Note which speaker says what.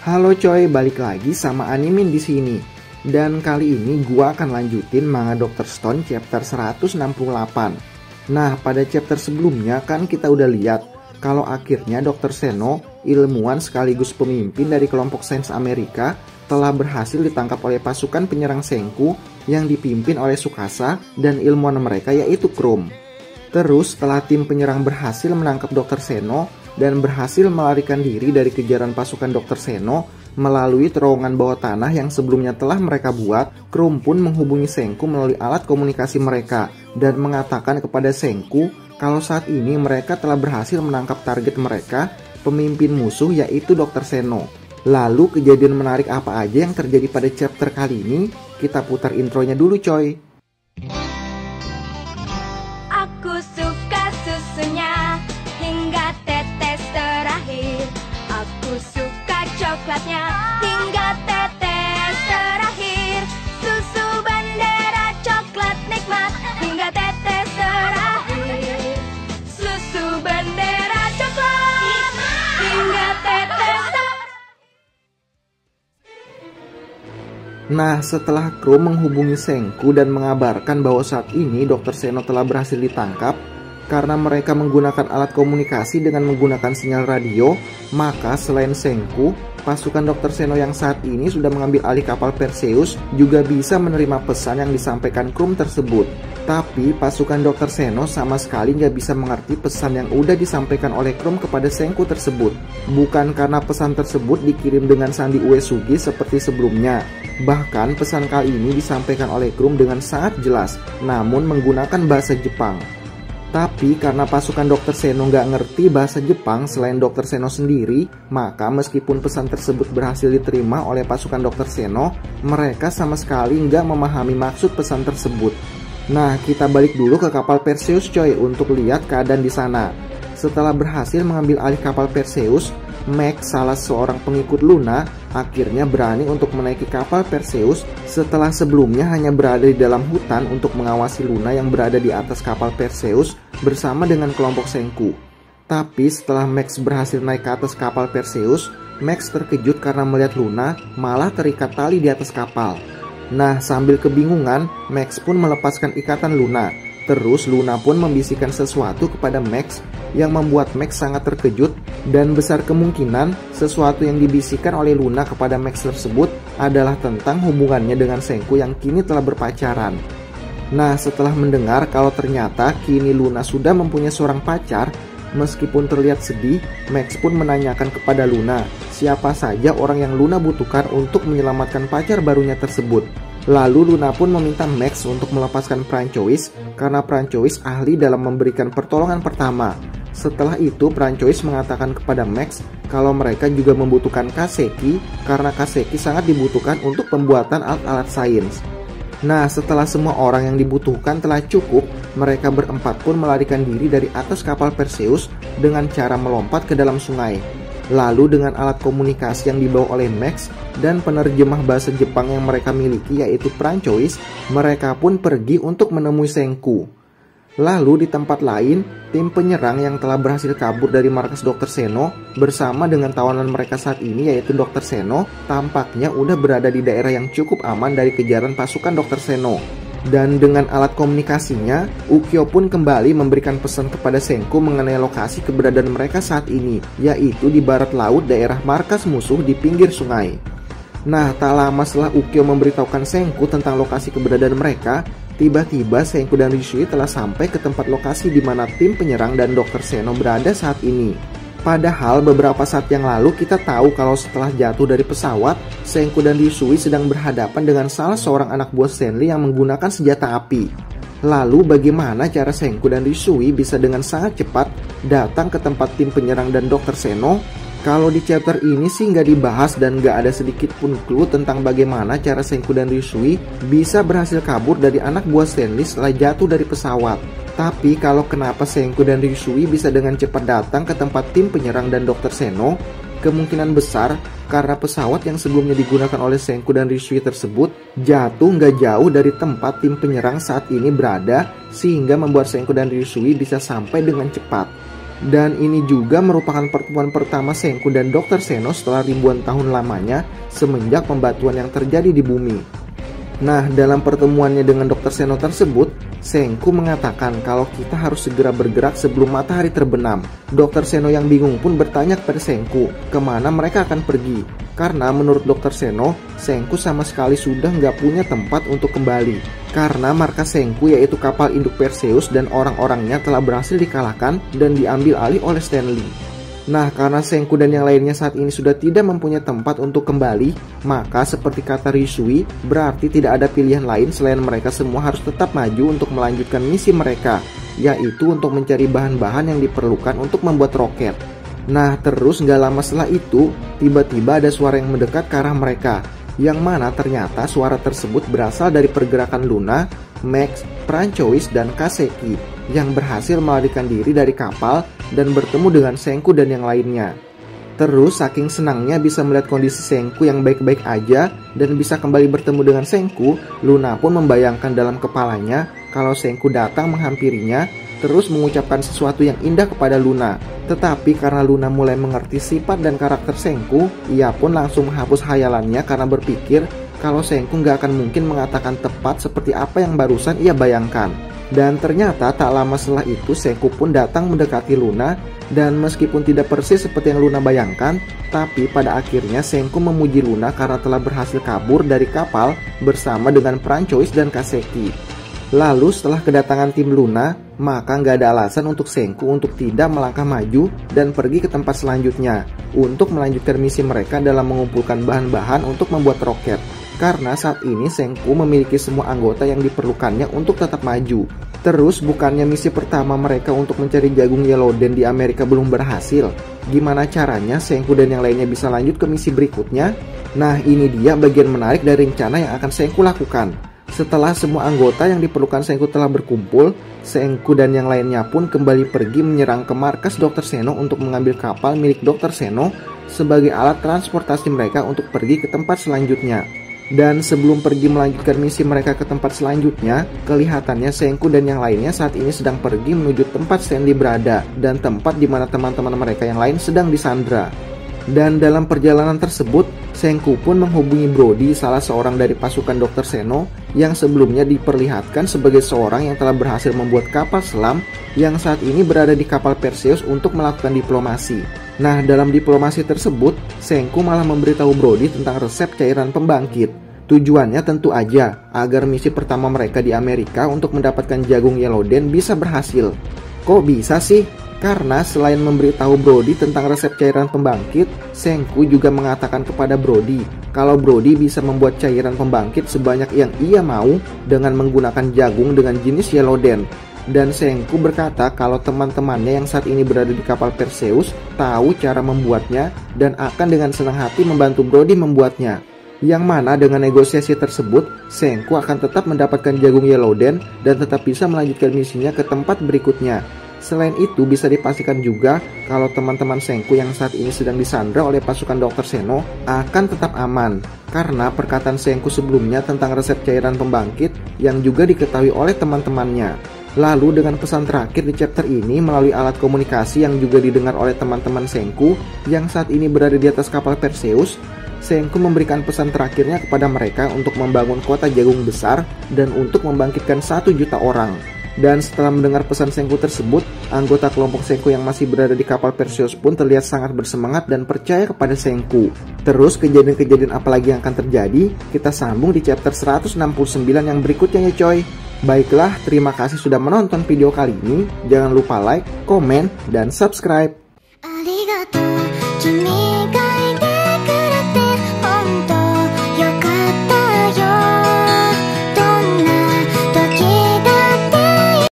Speaker 1: Halo coy, balik lagi sama Animin di sini. Dan kali ini gua akan lanjutin manga Dr. Stone chapter 168. Nah, pada chapter sebelumnya kan kita udah lihat kalau akhirnya Dr. Seno, ilmuwan sekaligus pemimpin dari kelompok sains Amerika, telah berhasil ditangkap oleh pasukan penyerang Senku yang dipimpin oleh Sukasa dan ilmuwan mereka yaitu Chrome. Terus setelah tim penyerang berhasil menangkap Dr. Seno dan berhasil melarikan diri dari kejaran pasukan Dr. Seno melalui terowongan bawah tanah yang sebelumnya telah mereka buat, Krum pun menghubungi Sengku melalui alat komunikasi mereka dan mengatakan kepada Sengku kalau saat ini mereka telah berhasil menangkap target mereka, pemimpin musuh yaitu Dr. Seno. Lalu kejadian menarik apa aja yang terjadi pada chapter kali ini? Kita putar intronya dulu coy. Nah, setelah kru menghubungi Sengku dan mengabarkan bahwa saat ini Dr. Seno telah berhasil ditangkap, karena mereka menggunakan alat komunikasi dengan menggunakan sinyal radio, maka selain Sengku, pasukan Dr. Seno yang saat ini sudah mengambil alih kapal Perseus juga bisa menerima pesan yang disampaikan krum tersebut. Tapi pasukan Dr. Seno sama sekali nggak bisa mengerti pesan yang udah disampaikan oleh Krum kepada Senku tersebut. Bukan karena pesan tersebut dikirim dengan sandi Uesugi seperti sebelumnya. Bahkan pesan kali ini disampaikan oleh Krum dengan sangat jelas, namun menggunakan bahasa Jepang. Tapi karena pasukan Dr. Seno nggak ngerti bahasa Jepang selain Dr. Seno sendiri, maka meskipun pesan tersebut berhasil diterima oleh pasukan Dr. Seno, mereka sama sekali nggak memahami maksud pesan tersebut. Nah, kita balik dulu ke kapal Perseus coy untuk lihat keadaan di sana. Setelah berhasil mengambil alih kapal Perseus, Max, salah seorang pengikut Luna, akhirnya berani untuk menaiki kapal Perseus setelah sebelumnya hanya berada di dalam hutan untuk mengawasi Luna yang berada di atas kapal Perseus bersama dengan kelompok Senku. Tapi setelah Max berhasil naik ke atas kapal Perseus, Max terkejut karena melihat Luna malah terikat tali di atas kapal. Nah, sambil kebingungan, Max pun melepaskan ikatan Luna Terus Luna pun membisikkan sesuatu kepada Max yang membuat Max sangat terkejut dan besar kemungkinan sesuatu yang dibisikkan oleh Luna kepada Max tersebut adalah tentang hubungannya dengan Senku yang kini telah berpacaran. Nah, setelah mendengar kalau ternyata kini Luna sudah mempunyai seorang pacar, meskipun terlihat sedih, Max pun menanyakan kepada Luna siapa saja orang yang Luna butuhkan untuk menyelamatkan pacar barunya tersebut. Lalu Luna pun meminta Max untuk melepaskan Prancois karena Prancois ahli dalam memberikan pertolongan pertama. Setelah itu Prancois mengatakan kepada Max kalau mereka juga membutuhkan Kaseki karena Kaseki sangat dibutuhkan untuk pembuatan alat-alat sains. Nah, setelah semua orang yang dibutuhkan telah cukup, mereka berempat pun melarikan diri dari atas kapal Perseus dengan cara melompat ke dalam sungai. Lalu dengan alat komunikasi yang dibawa oleh Max dan penerjemah bahasa Jepang yang mereka miliki yaitu Prancois, mereka pun pergi untuk menemui Senku. Lalu di tempat lain, tim penyerang yang telah berhasil kabur dari markas Dr. Seno bersama dengan tawanan mereka saat ini yaitu Dr. Seno tampaknya udah berada di daerah yang cukup aman dari kejaran pasukan Dr. Seno. Dan dengan alat komunikasinya, Ukyo pun kembali memberikan pesan kepada Senku mengenai lokasi keberadaan mereka saat ini, yaitu di barat laut daerah markas musuh di pinggir sungai. Nah, tak lama setelah Ukyo memberitahukan Senku tentang lokasi keberadaan mereka, tiba-tiba Senku dan Rishui telah sampai ke tempat lokasi di mana tim penyerang dan Dr. Seno berada saat ini. Padahal beberapa saat yang lalu kita tahu kalau setelah jatuh dari pesawat, Senku dan Risui sedang berhadapan dengan salah seorang anak buah Stanley yang menggunakan senjata api. Lalu bagaimana cara Senku dan Risui bisa dengan sangat cepat datang ke tempat tim penyerang dan Dr. Seno? Kalau di chapter ini sih nggak dibahas dan nggak ada sedikit pun clue tentang bagaimana cara Senku dan Risui bisa berhasil kabur dari anak buah Stanley setelah jatuh dari pesawat. Tapi kalau kenapa Senku dan Ryusui bisa dengan cepat datang ke tempat tim penyerang dan Dokter Seno, kemungkinan besar karena pesawat yang sebelumnya digunakan oleh Senku dan Rishui tersebut jatuh nggak jauh dari tempat tim penyerang saat ini berada sehingga membuat Senku dan Rishui bisa sampai dengan cepat. Dan ini juga merupakan pertemuan pertama Senku dan Dr. Seno setelah ribuan tahun lamanya semenjak pembatuan yang terjadi di bumi. Nah, dalam pertemuannya dengan Dr. Seno tersebut, Sengku mengatakan kalau kita harus segera bergerak sebelum matahari terbenam. Dr. Seno yang bingung pun bertanya kepada Sengku ke mana mereka akan pergi. Karena menurut Dr. Seno, Sengku sama sekali sudah nggak punya tempat untuk kembali. Karena markas Sengku yaitu kapal induk Perseus dan orang-orangnya telah berhasil dikalahkan dan diambil alih oleh Stanley. Nah, karena Sengku dan yang lainnya saat ini sudah tidak mempunyai tempat untuk kembali, maka seperti kata Risui, berarti tidak ada pilihan lain selain mereka semua harus tetap maju untuk melanjutkan misi mereka, yaitu untuk mencari bahan-bahan yang diperlukan untuk membuat roket. Nah, terus nggak lama setelah itu, tiba-tiba ada suara yang mendekat ke arah mereka, yang mana ternyata suara tersebut berasal dari pergerakan Luna, Max, Francois, dan Kaseki yang berhasil melarikan diri dari kapal dan bertemu dengan Sengku dan yang lainnya. Terus saking senangnya bisa melihat kondisi Sengku yang baik-baik aja dan bisa kembali bertemu dengan Sengku, Luna pun membayangkan dalam kepalanya kalau Sengku datang menghampirinya terus mengucapkan sesuatu yang indah kepada Luna. Tetapi karena Luna mulai mengerti sifat dan karakter Sengku, ia pun langsung menghapus hayalannya karena berpikir kalau Sengku nggak akan mungkin mengatakan tepat seperti apa yang barusan ia bayangkan. Dan ternyata tak lama setelah itu Senku pun datang mendekati Luna dan meskipun tidak persis seperti yang Luna bayangkan, tapi pada akhirnya Senku memuji Luna karena telah berhasil kabur dari kapal bersama dengan Prancois dan Kaseki. Lalu setelah kedatangan tim Luna, maka nggak ada alasan untuk Senku untuk tidak melangkah maju dan pergi ke tempat selanjutnya untuk melanjutkan misi mereka dalam mengumpulkan bahan-bahan untuk membuat roket karena saat ini Sengku memiliki semua anggota yang diperlukannya untuk tetap maju. Terus bukannya misi pertama mereka untuk mencari jagung Yellowden di Amerika belum berhasil? Gimana caranya Sengku dan yang lainnya bisa lanjut ke misi berikutnya? Nah ini dia bagian menarik dari rencana yang akan Sengku lakukan. Setelah semua anggota yang diperlukan Sengku telah berkumpul, Sengku dan yang lainnya pun kembali pergi menyerang ke markas Dr. Seno untuk mengambil kapal milik Dr. Seno sebagai alat transportasi mereka untuk pergi ke tempat selanjutnya. Dan sebelum pergi melanjutkan misi mereka ke tempat selanjutnya, kelihatannya Sengku dan yang lainnya saat ini sedang pergi menuju tempat Stanley berada dan tempat di mana teman-teman mereka yang lain sedang disandra. Dan dalam perjalanan tersebut, Sengku pun menghubungi Brody, salah seorang dari pasukan Dr. Seno, yang sebelumnya diperlihatkan sebagai seorang yang telah berhasil membuat kapal selam yang saat ini berada di kapal Perseus untuk melakukan diplomasi. Nah, dalam diplomasi tersebut, Sengku malah memberitahu Brody tentang resep cairan pembangkit. Tujuannya tentu aja agar misi pertama mereka di Amerika untuk mendapatkan jagung Yellowden bisa berhasil. Kok bisa sih? Karena selain memberitahu Brody tentang resep cairan pembangkit, Sengku juga mengatakan kepada Brody kalau Brody bisa membuat cairan pembangkit sebanyak yang ia mau dengan menggunakan jagung dengan jenis Yellowden dan Sengku berkata kalau teman-temannya yang saat ini berada di kapal Perseus tahu cara membuatnya dan akan dengan senang hati membantu Brody membuatnya. Yang mana dengan negosiasi tersebut, Sengku akan tetap mendapatkan jagung Yellowden dan tetap bisa melanjutkan misinya ke tempat berikutnya. Selain itu, bisa dipastikan juga kalau teman-teman Sengku yang saat ini sedang disandra oleh pasukan Dr. Seno akan tetap aman. Karena perkataan Sengku sebelumnya tentang resep cairan pembangkit yang juga diketahui oleh teman-temannya. Lalu dengan pesan terakhir di chapter ini melalui alat komunikasi yang juga didengar oleh teman-teman Sengku yang saat ini berada di atas kapal Perseus, Sengku memberikan pesan terakhirnya kepada mereka untuk membangun kota jagung besar dan untuk membangkitkan satu juta orang. Dan setelah mendengar pesan Sengku tersebut, anggota kelompok Sengku yang masih berada di kapal Perseus pun terlihat sangat bersemangat dan percaya kepada Sengku. Terus kejadian-kejadian apa lagi yang akan terjadi? Kita sambung di chapter 169 yang berikutnya ya coy. Baiklah, terima kasih sudah menonton video kali ini. Jangan lupa like, komen, dan subscribe.